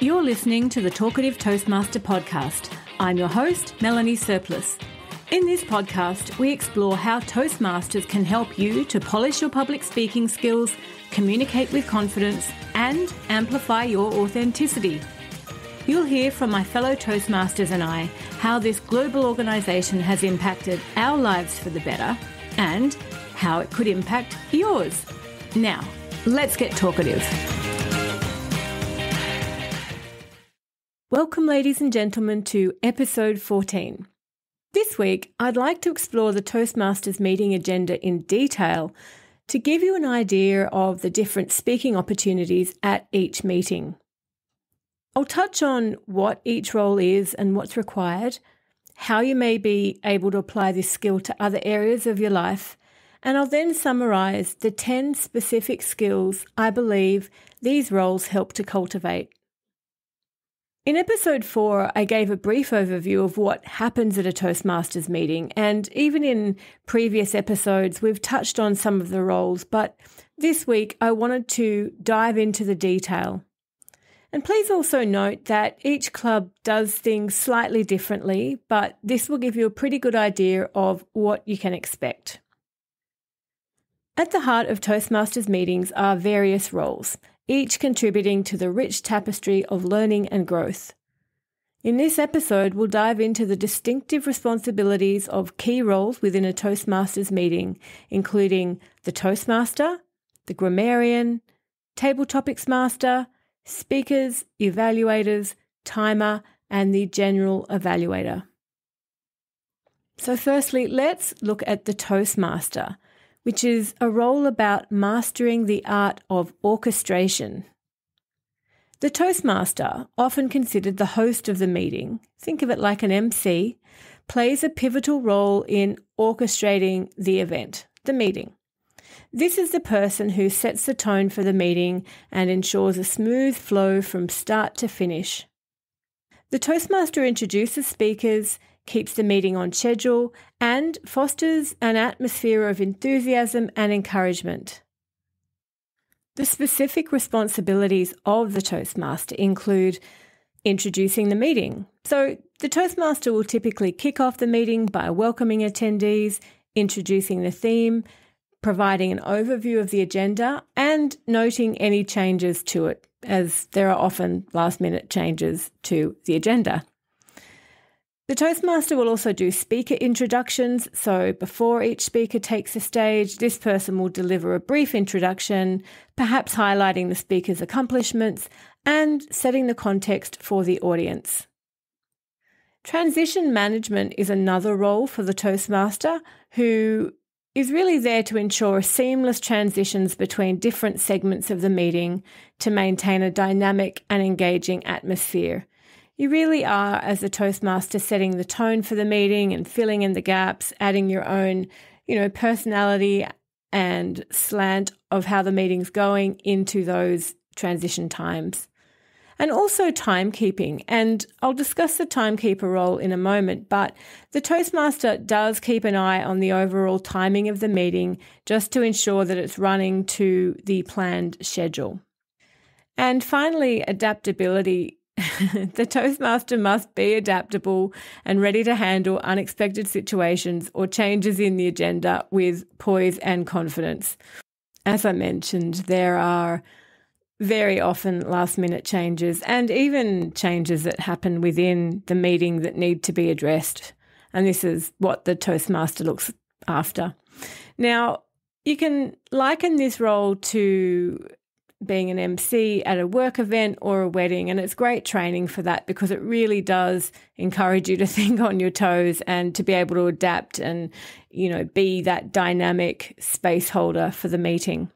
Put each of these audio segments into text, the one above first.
You're listening to the Talkative Toastmaster podcast. I'm your host, Melanie Surplus. In this podcast, we explore how Toastmasters can help you to polish your public speaking skills, communicate with confidence, and amplify your authenticity. You'll hear from my fellow Toastmasters and I how this global organisation has impacted our lives for the better and how it could impact yours. Now, let's get talkative. Welcome, ladies and gentlemen, to episode 14. This week, I'd like to explore the Toastmasters meeting agenda in detail to give you an idea of the different speaking opportunities at each meeting. I'll touch on what each role is and what's required, how you may be able to apply this skill to other areas of your life, and I'll then summarise the 10 specific skills I believe these roles help to cultivate. In episode four, I gave a brief overview of what happens at a Toastmasters meeting, and even in previous episodes, we've touched on some of the roles, but this week I wanted to dive into the detail. And please also note that each club does things slightly differently, but this will give you a pretty good idea of what you can expect. At the heart of Toastmasters meetings are various roles, each contributing to the rich tapestry of learning and growth. In this episode, we'll dive into the distinctive responsibilities of key roles within a Toastmasters meeting, including the Toastmaster, the grammarian, table topics master, speakers, evaluators, timer, and the general evaluator. So, firstly, let's look at the Toastmaster which is a role about mastering the art of orchestration. The Toastmaster, often considered the host of the meeting, think of it like an MC, plays a pivotal role in orchestrating the event, the meeting. This is the person who sets the tone for the meeting and ensures a smooth flow from start to finish. The Toastmaster introduces speakers, keeps the meeting on schedule, and fosters an atmosphere of enthusiasm and encouragement. The specific responsibilities of the Toastmaster include introducing the meeting. So, the Toastmaster will typically kick off the meeting by welcoming attendees, introducing the theme, providing an overview of the agenda, and noting any changes to it, as there are often last minute changes to the agenda. The Toastmaster will also do speaker introductions. So, before each speaker takes the stage, this person will deliver a brief introduction, perhaps highlighting the speaker's accomplishments and setting the context for the audience. Transition management is another role for the Toastmaster who is really there to ensure seamless transitions between different segments of the meeting to maintain a dynamic and engaging atmosphere. You really are, as a Toastmaster, setting the tone for the meeting and filling in the gaps, adding your own, you know, personality and slant of how the meeting's going into those transition times. And also timekeeping. And I'll discuss the timekeeper role in a moment, but the Toastmaster does keep an eye on the overall timing of the meeting just to ensure that it's running to the planned schedule. And finally, adaptability the Toastmaster must be adaptable and ready to handle unexpected situations or changes in the agenda with poise and confidence. As I mentioned, there are very often last minute changes and even changes that happen within the meeting that need to be addressed. And this is what the Toastmaster looks after. Now, you can liken this role to being an MC at a work event or a wedding. And it's great training for that because it really does encourage you to think on your toes and to be able to adapt and, you know, be that dynamic space holder for the meeting.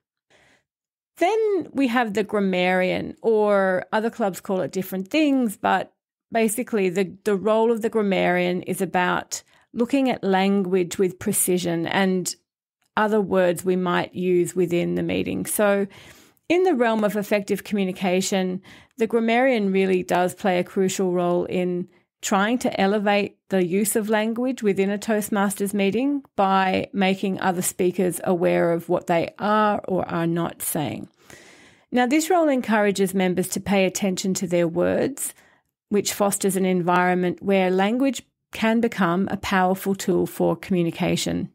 Then we have the grammarian, or other clubs call it different things, but basically the, the role of the grammarian is about looking at language with precision and other words we might use within the meeting. So in the realm of effective communication, the grammarian really does play a crucial role in trying to elevate the use of language within a Toastmasters meeting by making other speakers aware of what they are or are not saying. Now, this role encourages members to pay attention to their words, which fosters an environment where language can become a powerful tool for communication.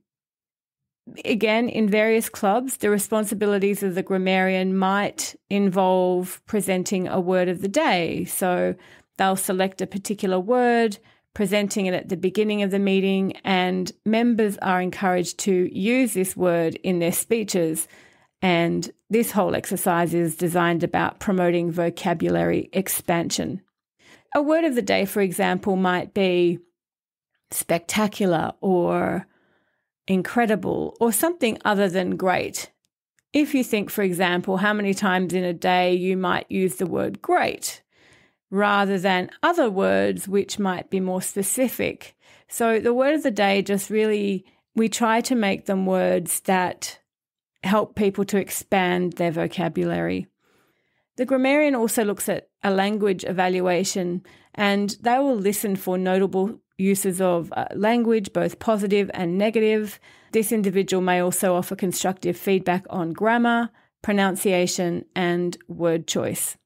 Again, in various clubs, the responsibilities of the grammarian might involve presenting a word of the day. So they'll select a particular word, presenting it at the beginning of the meeting, and members are encouraged to use this word in their speeches. And this whole exercise is designed about promoting vocabulary expansion. A word of the day, for example, might be spectacular or incredible or something other than great. If you think, for example, how many times in a day you might use the word great, rather than other words which might be more specific. So the word of the day just really, we try to make them words that help people to expand their vocabulary. The grammarian also looks at a language evaluation and they will listen for notable uses of uh, language, both positive and negative. This individual may also offer constructive feedback on grammar, pronunciation, and word choice.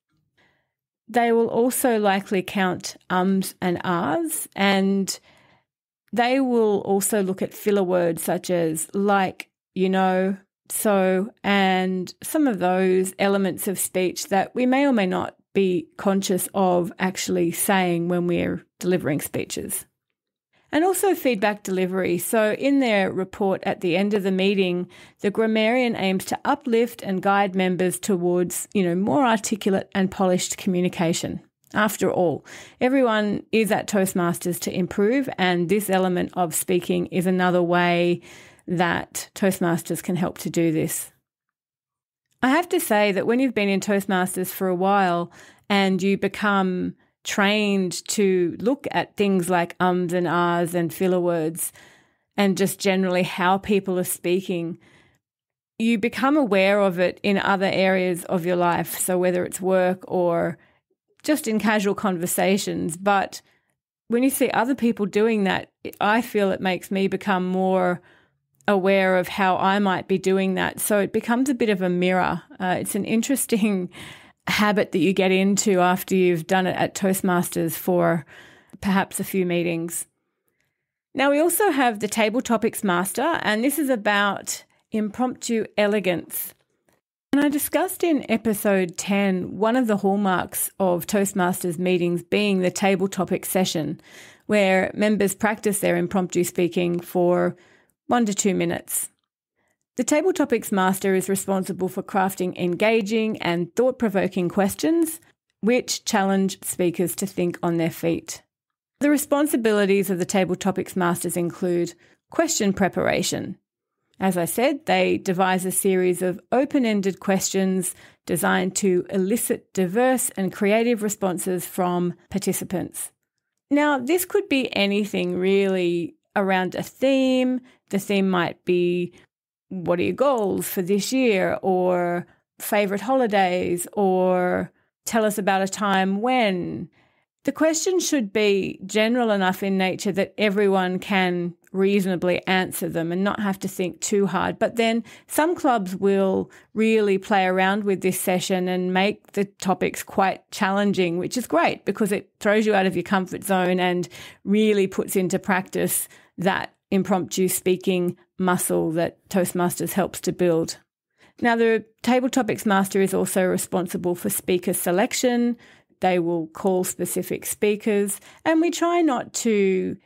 They will also likely count ums and ahs, and they will also look at filler words such as like, you know, so, and some of those elements of speech that we may or may not be conscious of actually saying when we're delivering speeches and also feedback delivery. So, in their report at the end of the meeting, the grammarian aims to uplift and guide members towards, you know, more articulate and polished communication. After all, everyone is at Toastmasters to improve, and this element of speaking is another way that Toastmasters can help to do this. I have to say that when you've been in Toastmasters for a while and you become trained to look at things like ums and ahs and filler words and just generally how people are speaking, you become aware of it in other areas of your life. So, whether it's work or just in casual conversations. But when you see other people doing that, I feel it makes me become more aware of how I might be doing that. So it becomes a bit of a mirror. Uh, it's an interesting habit that you get into after you've done it at Toastmasters for perhaps a few meetings. Now, we also have the Table Topics Master, and this is about impromptu elegance. And I discussed in episode 10 one of the hallmarks of Toastmasters meetings being the table topic session, where members practice their impromptu speaking for one to two minutes. The Table Topics Master is responsible for crafting engaging and thought provoking questions which challenge speakers to think on their feet. The responsibilities of the Table Topics Masters include question preparation. As I said, they devise a series of open ended questions designed to elicit diverse and creative responses from participants. Now, this could be anything really around a theme. The theme might be what are your goals for this year or favorite holidays or tell us about a time when. The question should be general enough in nature that everyone can reasonably answer them and not have to think too hard. But then some clubs will really play around with this session and make the topics quite challenging, which is great because it throws you out of your comfort zone and really puts into practice that impromptu speaking muscle that Toastmasters helps to build. Now, the Table Topics Master is also responsible for speaker selection. They will call specific speakers, and we try not to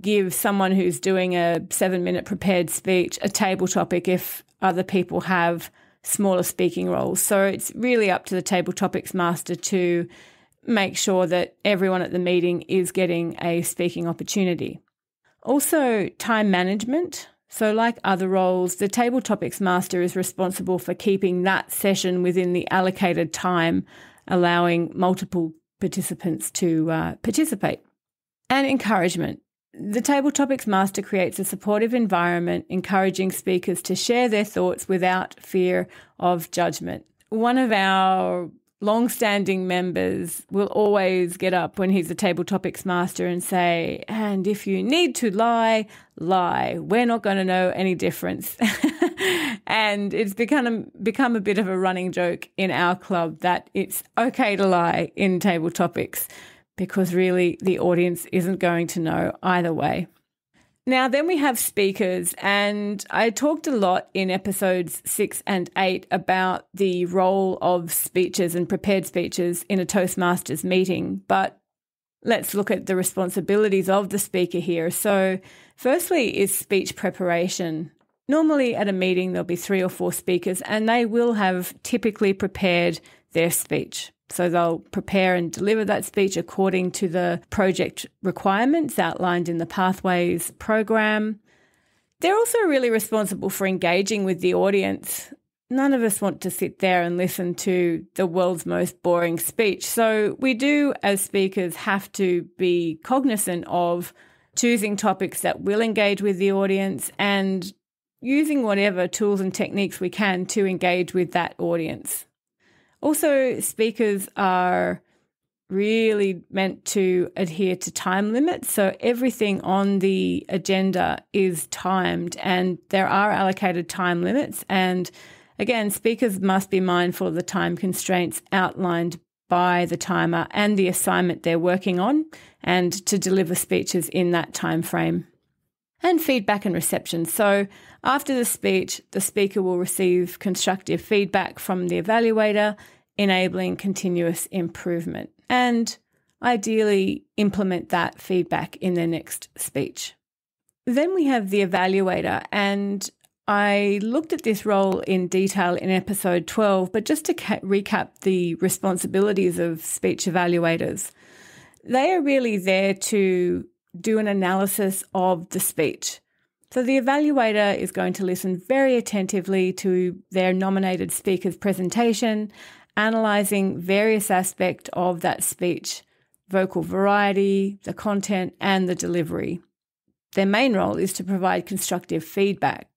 give someone who's doing a seven minute prepared speech a table topic if other people have smaller speaking roles. So it's really up to the Table Topics Master to make sure that everyone at the meeting is getting a speaking opportunity. Also, time management. So, like other roles, the Table Topics Master is responsible for keeping that session within the allocated time, allowing multiple participants to uh, participate. And encouragement. The Table Topics Master creates a supportive environment, encouraging speakers to share their thoughts without fear of judgment. One of our long-standing members will always get up when he's a table topics master and say, "And if you need to lie, lie. We're not going to know any difference." and it's become become a bit of a running joke in our club that it's okay to lie in table topics because really the audience isn't going to know either way. Now, then we have speakers, and I talked a lot in episodes six and eight about the role of speeches and prepared speeches in a Toastmasters meeting. But let's look at the responsibilities of the speaker here. So, firstly, is speech preparation. Normally, at a meeting, there'll be three or four speakers, and they will have typically prepared their speech. So they'll prepare and deliver that speech according to the project requirements outlined in the Pathways program. They're also really responsible for engaging with the audience. None of us want to sit there and listen to the world's most boring speech. So we do, as speakers, have to be cognizant of choosing topics that will engage with the audience and using whatever tools and techniques we can to engage with that audience. Also, speakers are really meant to adhere to time limits. So everything on the agenda is timed and there are allocated time limits. And again, speakers must be mindful of the time constraints outlined by the timer and the assignment they're working on and to deliver speeches in that time frame. And feedback and reception. So after the speech, the speaker will receive constructive feedback from the evaluator, enabling continuous improvement, and ideally implement that feedback in their next speech. Then we have the evaluator, and I looked at this role in detail in episode 12, but just to ca- recap the responsibilities of speech evaluators, they are really there to do an analysis of the speech. So the evaluator is going to listen very attentively to their nominated speaker's presentation, analyzing various aspects of that speech, vocal variety, the content, and the delivery. Their main role is to provide constructive feedback.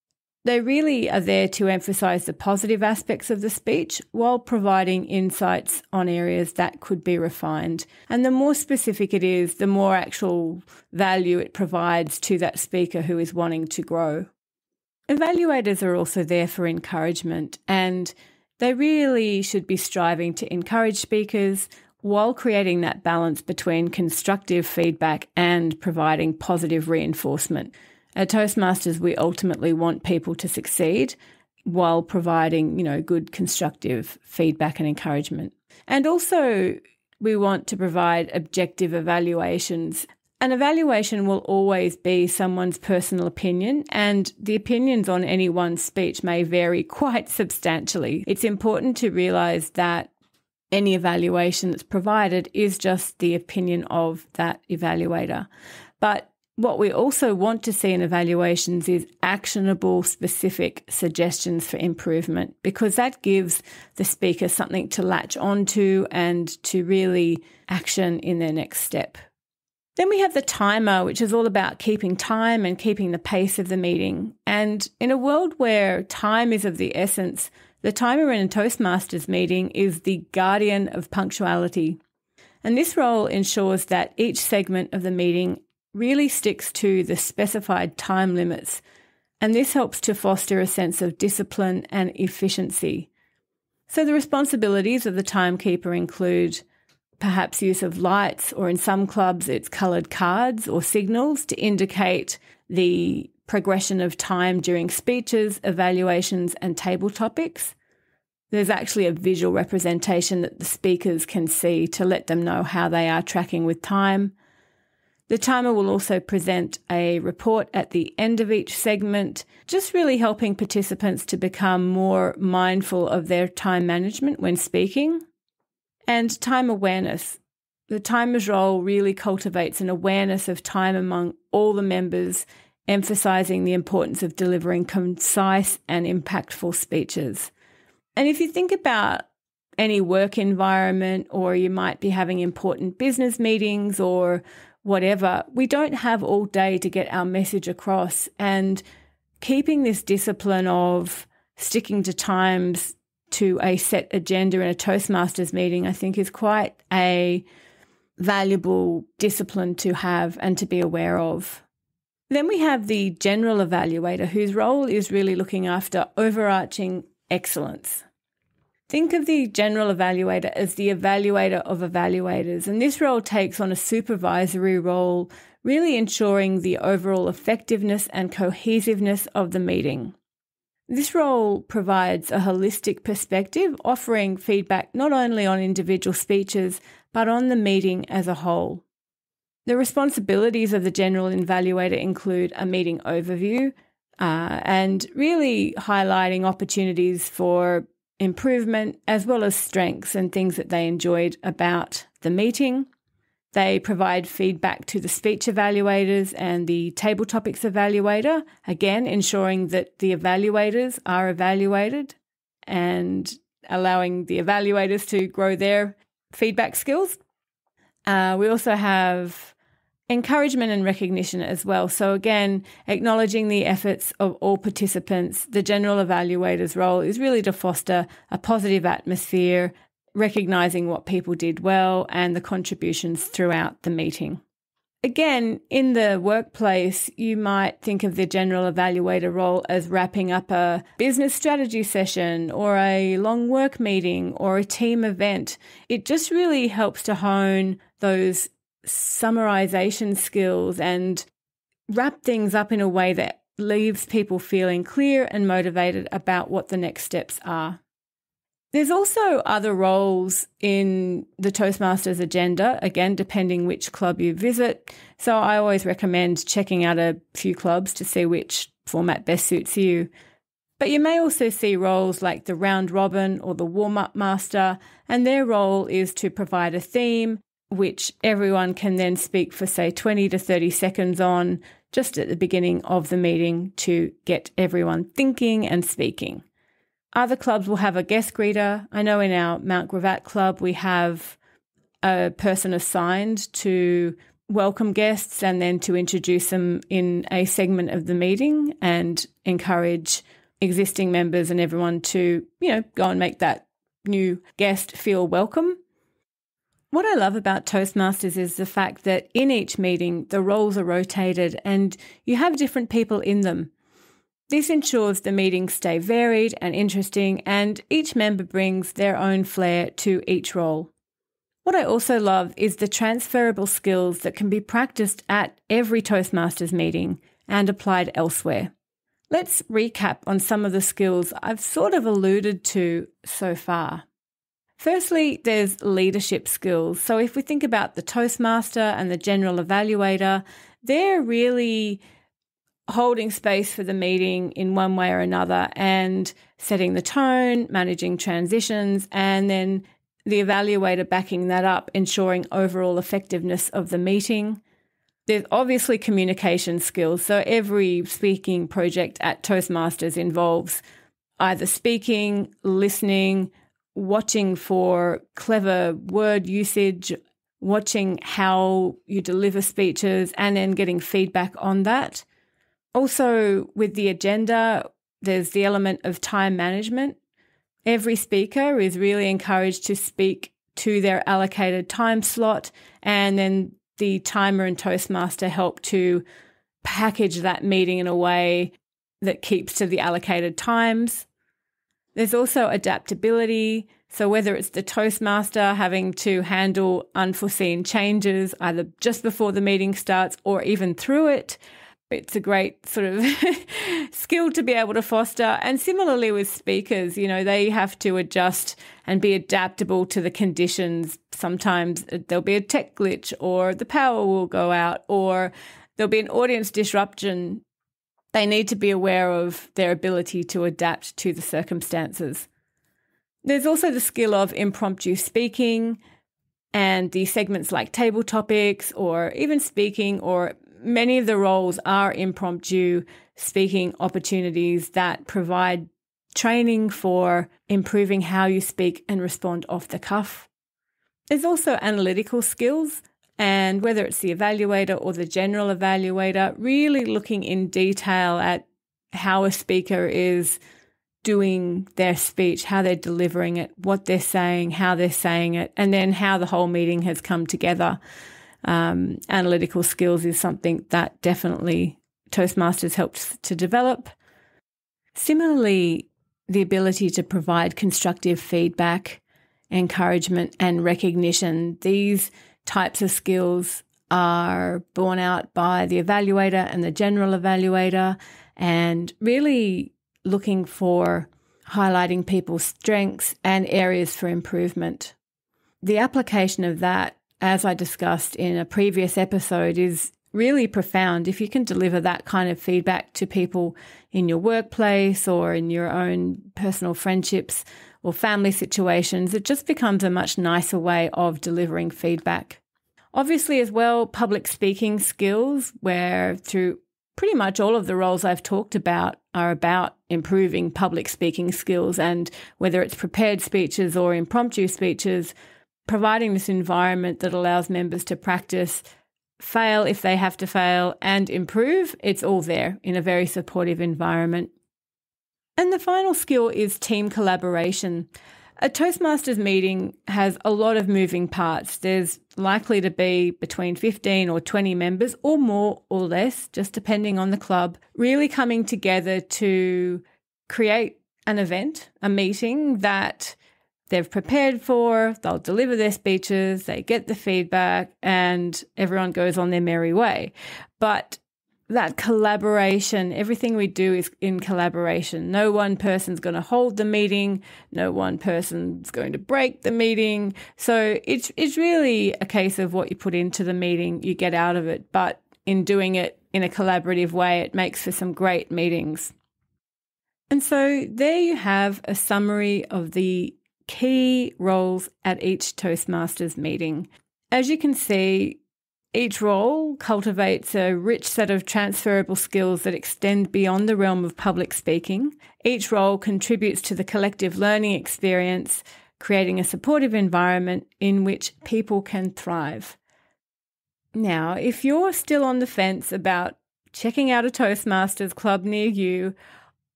They really are there to emphasize the positive aspects of the speech while providing insights on areas that could be refined. And the more specific it is, the more actual value it provides to that speaker who is wanting to grow. Evaluators are also there for encouragement, and they really should be striving to encourage speakers while creating that balance between constructive feedback and providing positive reinforcement. At Toastmasters, we ultimately want people to succeed while providing, you know, good constructive feedback and encouragement. And also, we want to provide objective evaluations. An evaluation will always be someone's personal opinion, and the opinions on any one speech may vary quite substantially. It's important to realize that any evaluation that's provided is just the opinion of that evaluator. But what we also want to see in evaluations is actionable, specific suggestions for improvement because that gives the speaker something to latch onto and to really action in their next step. Then we have the timer, which is all about keeping time and keeping the pace of the meeting. And in a world where time is of the essence, the timer in a Toastmasters meeting is the guardian of punctuality. And this role ensures that each segment of the meeting really sticks to the specified time limits, and this helps to foster a sense of discipline and efficiency. So, the responsibilities of the timekeeper include perhaps use of lights, or in some clubs, it's coloured cards or signals to indicate the progression of time during speeches, evaluations, and table topics. There's actually a visual representation that the speakers can see to let them know how they are tracking with time. The timer will also present a report at the end of each segment, just really helping participants to become more mindful of their time management when speaking. And time awareness. The timer's role really cultivates an awareness of time among all the members, emphasizing the importance of delivering concise and impactful speeches. And if you think about any work environment, or you might be having important business meetings or whatever, we don't have all day to get our message across. And keeping this discipline of sticking to times to a set agenda in a Toastmasters meeting, I think is quite a valuable discipline to have and to be aware of. Then we have the general evaluator, whose role is really looking after overarching excellence. Think of the general evaluator as the evaluator of evaluators, and this role takes on a supervisory role, really ensuring the overall effectiveness and cohesiveness of the meeting. This role provides a holistic perspective, offering feedback not only on individual speeches, but on the meeting as a whole. The responsibilities of the general evaluator include a meeting overview uh, and really highlighting opportunities for improvement as well as strengths and things that they enjoyed about the meeting. They provide feedback to the speech evaluators and the table topics evaluator, again, ensuring that the evaluators are evaluated and allowing the evaluators to grow their feedback skills. Uh, we also have encouragement and recognition as well. So, again, acknowledging the efforts of all participants, the general evaluator's role is really to foster a positive atmosphere recognizing what people did well and the contributions throughout the meeting. Again, in the workplace, you might think of the general evaluator role as wrapping up a business strategy session or a long work meeting or a team event. It just really helps to hone those summarization skills and wrap things up in a way that leaves people feeling clear and motivated about what the next steps are. There's also other roles in the Toastmasters agenda, again, depending which club you visit. So I always recommend checking out a few clubs to see which format best suits you. But you may also see roles like the round robin or the warm up master, and their role is to provide a theme which everyone can then speak for, say, 20 to 30 seconds on just at the beginning of the meeting to get everyone thinking and speaking. Other clubs will have a guest greeter. I know in our Mount Gravatt club, we have a person assigned to welcome guests and then to introduce them in a segment of the meeting and encourage existing members and everyone to, you know, go and make that new guest feel welcome. What I love about Toastmasters is the fact that in each meeting, the roles are rotated and you have different people in them. This ensures the meetings stay varied and interesting, and each member brings their own flair to each role. What I also love is the transferable skills that can be practiced at every Toastmasters meeting and applied elsewhere. Let's recap on some of the skills I've sort of alluded to so far. Firstly, there's leadership skills. So if we think about the Toastmaster and the General Evaluator, they're really holding space for the meeting in one way or another and setting the tone, managing transitions, and then the evaluator backing that up, ensuring overall effectiveness of the meeting. There's obviously communication skills. So every speaking project at Toastmasters involves either speaking, listening, watching for clever word usage, watching how you deliver speeches, and then getting feedback on that. Also, with the agenda, there's the element of time management. Every speaker is really encouraged to speak to their allocated time slot, and then the timer and Toastmaster help to package that meeting in a way that keeps to the allocated times. There's also adaptability. So, whether it's the Toastmaster having to handle unforeseen changes either just before the meeting starts or even through it, it's a great sort of skill to be able to foster. And similarly with speakers, you know, they have to adjust and be adaptable to the conditions. Sometimes there'll be a tech glitch or the power will go out or there'll be an audience disruption. They need to be aware of their ability to adapt to the circumstances. There's also the skill of impromptu speaking and the segments like table topics or even speaking or many of the roles are impromptu speaking opportunities that provide training for improving how you speak and respond off the cuff. There's also analytical skills, and whether it's the evaluator or the general evaluator, really looking in detail at how a speaker is doing their speech, how they're delivering it, what they're saying, how they're saying it, and then how the whole meeting has come together um, analytical skills is something that definitely Toastmasters helped to develop. Similarly, the ability to provide constructive feedback, encouragement, and recognition. These types of skills are borne out by the evaluator and the general evaluator, and really looking for highlighting people's strengths and areas for improvement. The application of that, as I discussed in a previous episode, is really profound if you can deliver that kind of feedback to people in your workplace or in your own personal friendships or family situations. It just becomes a much nicer way of delivering feedback. Obviously, as well, public speaking skills, where through pretty much all of the roles I've talked about are about improving public speaking skills and whether it's prepared speeches or impromptu speeches, providing this environment that allows members to practice, fail if they have to fail, and improve, it's all there in a very supportive environment. And the final skill is team collaboration. A Toastmasters meeting has a lot of moving parts. There's likely to be between 15 or 20 members, or more or less, just depending on the club, really coming together to create an event, a meeting that they've prepared for, they'll deliver their speeches, they get the feedback, and everyone goes on their merry way. But that collaboration, everything we do is in collaboration. No one person's going to hold the meeting, no one person's going to break the meeting. So it's it's really a case of what you put into the meeting, you get out of it, but in doing it in a collaborative way, it makes for some great meetings. And so there you have a summary of the key roles at each Toastmasters meeting. As you can see, each role cultivates a rich set of transferable skills that extend beyond the realm of public speaking. Each role contributes to the collective learning experience, creating a supportive environment in which people can thrive. Now, if you're still on the fence about checking out a Toastmasters club near you,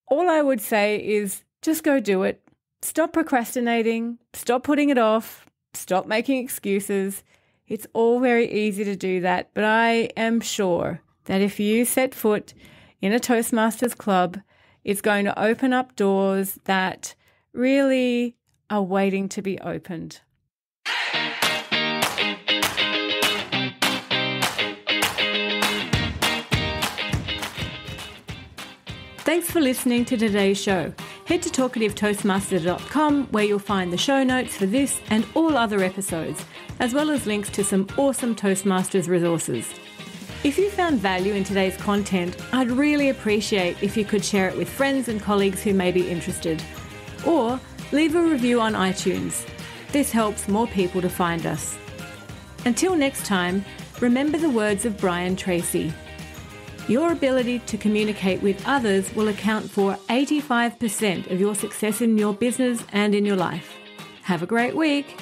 all I would say is just go do it. Stop procrastinating, stop putting it off, stop making excuses. It's all very easy to do that, but I am sure that if you set foot in a Toastmasters club, it's going to open up doors that really are waiting to be opened. Thanks for listening to today's show. Head to talkativetoastmaster.com where you'll find the show notes for this and all other episodes, as well as links to some awesome Toastmasters resources. If you found value in today's content, I'd really appreciate if you could share it with friends and colleagues who may be interested. Or leave a review on iTunes. This helps more people to find us. Until next time, remember the words of Brian Tracy. Your ability to communicate with others will account for 85% of your success in your business and in your life. Have a great week.